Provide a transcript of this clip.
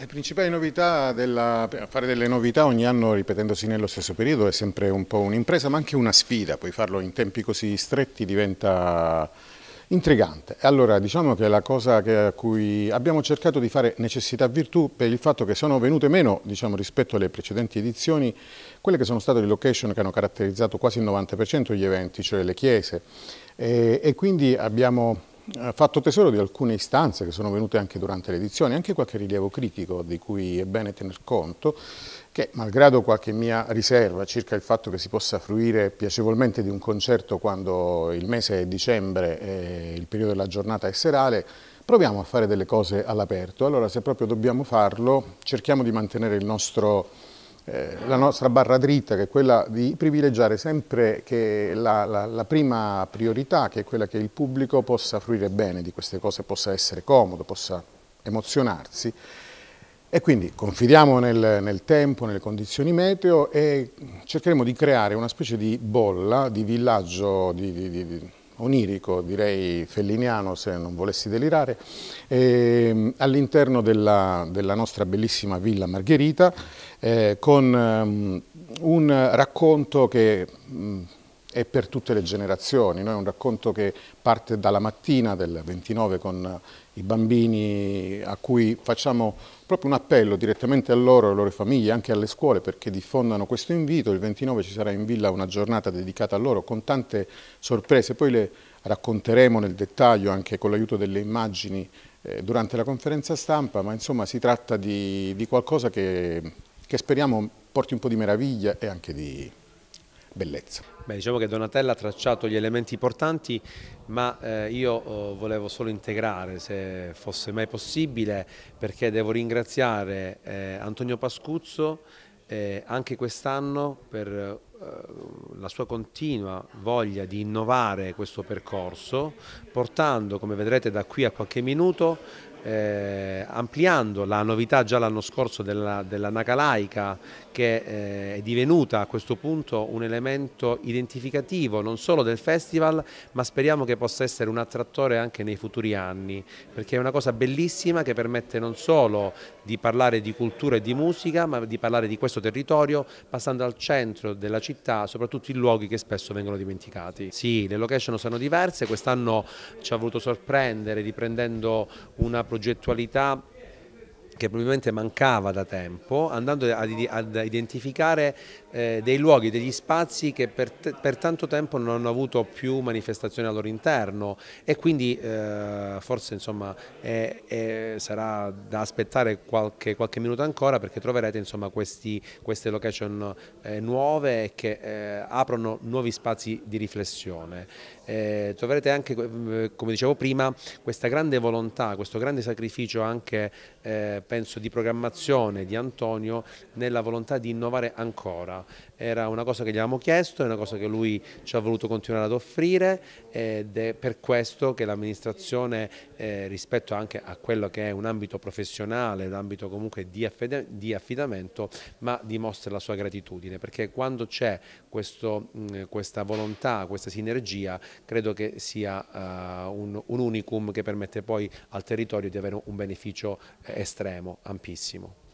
Le principali novità, della, fare delle novità ogni anno ripetendosi nello stesso periodo è sempre un po' un'impresa ma anche una sfida, poi farlo in tempi così stretti diventa intrigante. Allora diciamo che la cosa a cui abbiamo cercato di fare necessità virtù per il fatto che sono venute meno diciamo, rispetto alle precedenti edizioni quelle che sono state le location che hanno caratterizzato quasi il 90% degli eventi, cioè le chiese e, e quindi abbiamo fatto tesoro di alcune istanze che sono venute anche durante l'edizione, anche qualche rilievo critico di cui è bene tener conto, che malgrado qualche mia riserva circa il fatto che si possa fruire piacevolmente di un concerto quando il mese è dicembre e il periodo della giornata è serale, proviamo a fare delle cose all'aperto. Allora se proprio dobbiamo farlo, cerchiamo di mantenere il nostro la nostra barra dritta che è quella di privilegiare sempre la, la, la, prima priorità che è quella che il pubblico possa fruire bene di queste cose, possa essere comodo, possa emozionarsi. E quindi confidiamo nel, nel tempo, nelle condizioni meteo e cercheremo di creare una specie di bolla, di villaggio di, di, di, onirico, direi felliniano se non volessi delirare, eh, all'interno della, della, nostra bellissima Villa Margherita eh, con um, un racconto che um, è per tutte le generazioni, no? è un racconto che parte dalla mattina del 29 con i bambini a cui facciamo proprio un appello direttamente a loro, alle loro famiglie, anche alle scuole perché diffondano questo invito. Il 29 ci sarà in villa una giornata dedicata a loro con tante sorprese, poi le racconteremo nel dettaglio anche con l'aiuto delle immagini eh, durante la conferenza stampa, ma insomma si tratta di, di qualcosa che, che speriamo porti un po' di meraviglia e anche di bellezza. Beh, diciamo che Donatella ha tracciato gli elementi importanti, ma eh, io oh, volevo solo integrare, se fosse mai possibile, perché devo ringraziare eh, Antonio Pascuzzo eh, anche quest'anno per eh, la sua continua voglia di innovare questo percorso, portando, come vedrete da qui a qualche minuto, eh, ampliando la novità già l'anno scorso della, della Nacalaica che eh, è divenuta a questo punto un elemento identificativo non solo del festival ma speriamo che possa essere un attrattore anche nei futuri anni perché è una cosa bellissima che permette non solo di parlare di cultura e di musica ma di parlare di questo territorio passando al centro della città soprattutto in luoghi che spesso vengono dimenticati. Sì, le location sono diverse, quest'anno ci ha voluto sorprendere riprendendo una progettualità che probabilmente mancava da tempo, andando ad, identificare eh, dei luoghi, degli spazi che per, per, tanto tempo non hanno avuto più manifestazioni al loro interno e quindi eh, forse insomma, è, sarà da aspettare qualche, qualche, minuto ancora perché troverete insomma, questi, queste location eh, nuove che eh, aprono nuovi spazi di riflessione. Eh, troverete anche, eh, come dicevo prima, questa grande volontà, questo grande sacrificio anche penso di programmazione di Antonio nella volontà di innovare ancora. Era una cosa che gli avevamo chiesto, è una cosa che lui ci ha voluto continuare ad offrire ed è per questo che l'amministrazione eh, rispetto anche a quello che è un ambito professionale, un ambito comunque di, di affidamento, ma dimostra la sua gratitudine perché quando c'è questa volontà, questa sinergia, credo che sia uh, un, un unicum che permette poi al territorio di avere un beneficio eh, estremo, ampissimo.